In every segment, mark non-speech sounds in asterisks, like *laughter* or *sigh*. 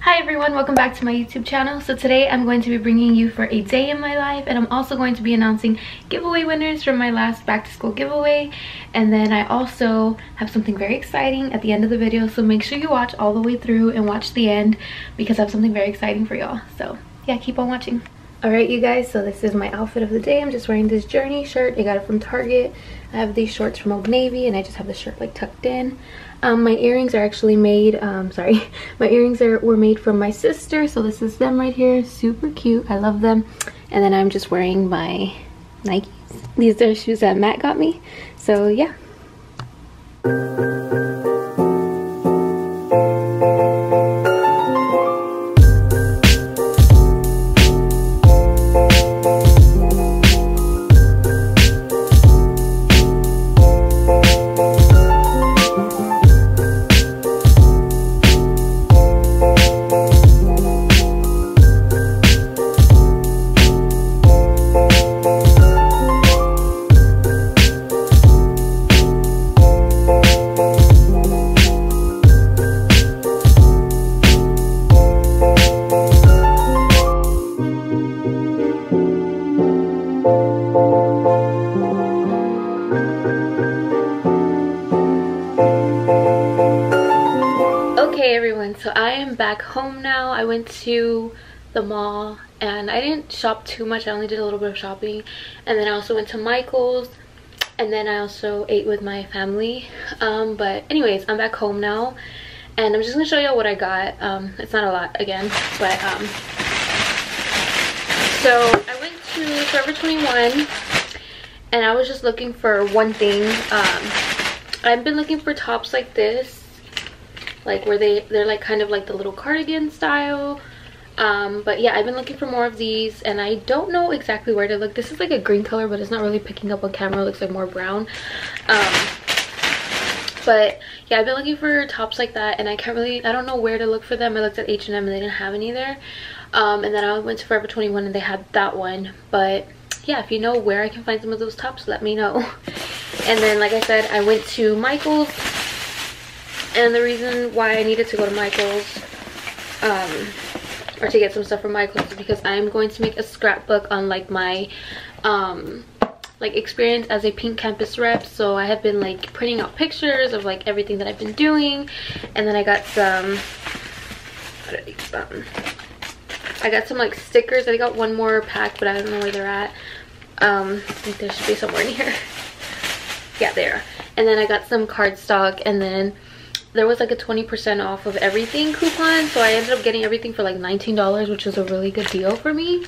Hi everyone, welcome back to my YouTube channel. So today I'm going to be bringing you for a day in my life and I'm also going to be announcing giveaway winners from my last back to school giveaway. And then I also have something very exciting at the end of the video. So make sure you watch all the way through and watch the end because I have something very exciting for y'all. So yeah, keep on watching. Alright you guys, so this is my outfit of the day. I'm just wearing this Journey shirt. I got it from Target. I have these shorts from Old Navy and I just have the shirt like tucked in. Um, my earrings are actually made, um, *laughs* sorry, my earrings are were made from my sister. So this is them right here. Super cute. I love them. And then I'm just wearing my Nikes. These are shoes that Matt got me. So yeah. Okay everyone, so I am back home now. I went to the mall and I didn't shop too much. I only did a little bit of shopping. And then I also went to Michael's and then I also ate with my family. Um, but anyways, I'm back home now and I'm just gonna show you what I got. Um, it's not a lot again, but um, so I went to Forever 21 and I was just looking for one thing. Um, I've been looking for tops like this like where they they're like kind of like the little cardigan style. Um but yeah i've been looking for more of these and i don't know exactly where to look. This is like a green color but it's not really picking up on camera. It looks like more brown. Um but yeah i've been looking for tops like that and i can't really i don't know where to look for them. I looked at h&m and they didn't have any there. Um and then i went to forever 21 and they had that one. But yeah if you know where i can find some of those tops let me know. *laughs* And then like i said i went to michael's. And the reason why I needed to go to Michael's um, or to get some stuff from Michael's is because I'm going to make a scrapbook on like my um, like experience as a pink campus rep. So i have been like printing out pictures of like everything that i've been doing. And then i got some um, i got some like stickers. I got one more pack but i don't know where they're at. Um i think there should be somewhere in here. *laughs* Yeah there. And then i got some cardstock. And then there was like a 20% off of everything coupon. So i ended up getting everything for like $19 which was a really good deal for me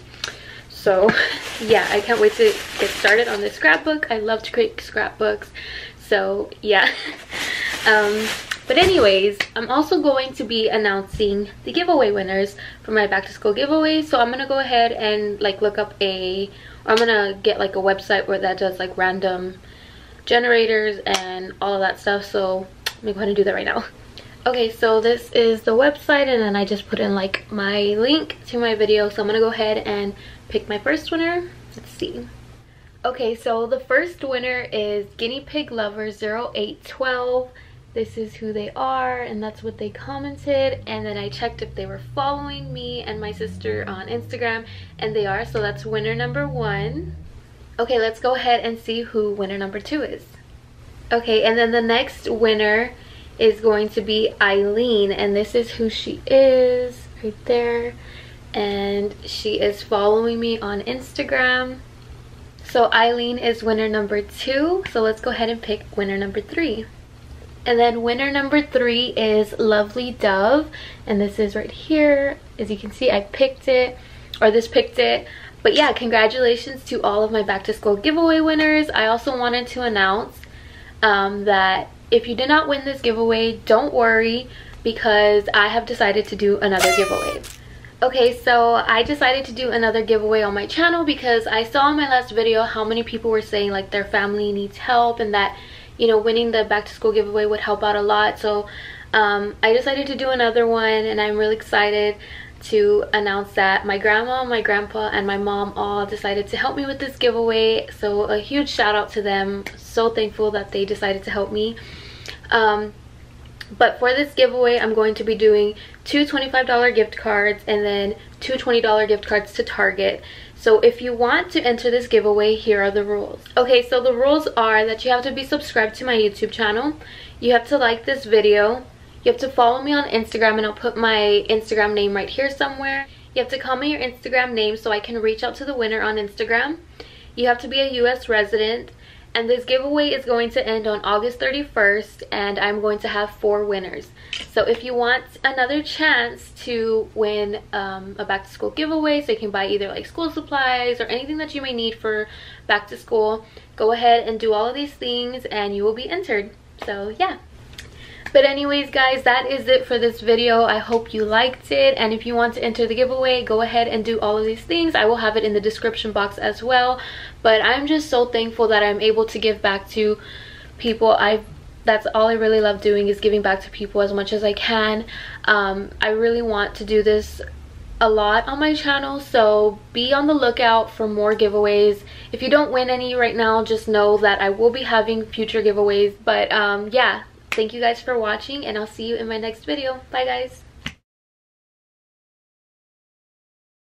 so *laughs* yeah i can't wait to get started on this scrapbook. I love to create scrapbooks. So yeah. *laughs* Um but anyways i'm also going to be announcing the giveaway winners for my back to school giveaway. So i'm gonna go ahead and like look up a or i'm gonna get like a website where that does like random generators and all of that stuff. So let me go ahead and do that right now. Okay, so this is the website and then I just put in like my link to my video. So I'm gonna go ahead and pick my first winner. Let's see. Okay, so the first winner is Guinea Pig Lover 0812. This is who they are and that's what they commented. And then I checked if they were following me and my sister on Instagram and they are. So that's winner number one. Okay, let's go ahead and see who winner number two is. Okay, and then the next winner is going to be Eileen, and this is who she is right there. And she is following me on Instagram. So Eileen is winner number two. So let's go ahead and pick winner number three. And then winner number three is Lovely Dove. And this is right here. As you can see, I picked it, or this picked it. But yeah, congratulations to all of my back to school giveaway winners. I also wanted to announce um, that if you did not win this giveaway, don't worry because I have decided to do another giveaway. Okay, so I decided to do another giveaway on my channel because I saw in my last video how many people were saying like their family needs help and that, you know, winning the back to school giveaway would help out a lot. So um, I decided to do another one and I'm really excited to announce that my grandma, my grandpa, and my mom all decided to help me with this giveaway. So a huge shout out to them. So thankful that they decided to help me. Um, but for this giveaway i'm going to be doing two $25 gift cards and then two $20 gift cards to target so if you want to enter this giveaway here are the rules okay so the rules are that you have to be subscribed to my youtube channel you have to like this video you have to follow me on instagram and i'll put my instagram name right here somewhere you have to comment your instagram name so i can reach out to the winner on instagram you have to be a u.s resident and this giveaway is going to end on August 31st and I'm going to have four winners. So if you want another chance to win um, a back to school giveaway so you can buy either like school supplies or anything that you may need for back to school, go ahead and do all of these things and you will be entered. So yeah but anyways guys that is it for this video. I hope you liked it. And if you want to enter the giveaway go ahead and do all of these things. I will have it in the description box as well. But i'm just so thankful that i'm able to give back to people. I that's all i really love doing is giving back to people as much as i can. Um, i really want to do this a lot on my channel. So be on the lookout for more giveaways. If you don't win any right now just know that i will be having future giveaways. But um yeah thank you guys for watching and I'll see you in my next video. Bye guys.